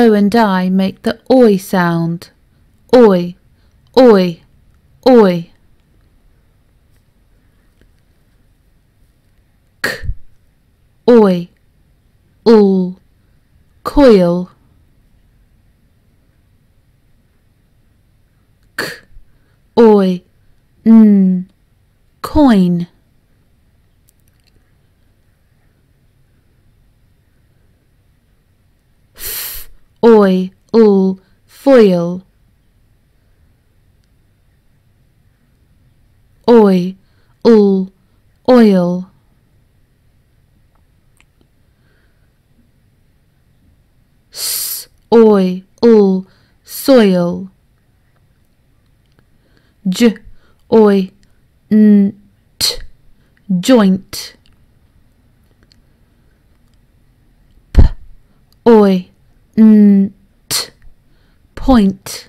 O and I make the oi sound. Oi, oi, oi. K, oi, ul, coil. K, oi, n, coin. Oi, ul, foil. Oi, ul, oil. S, oi, ul, soil. J, oi, n, t, joint. P, oi, n, t, point.